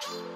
thank you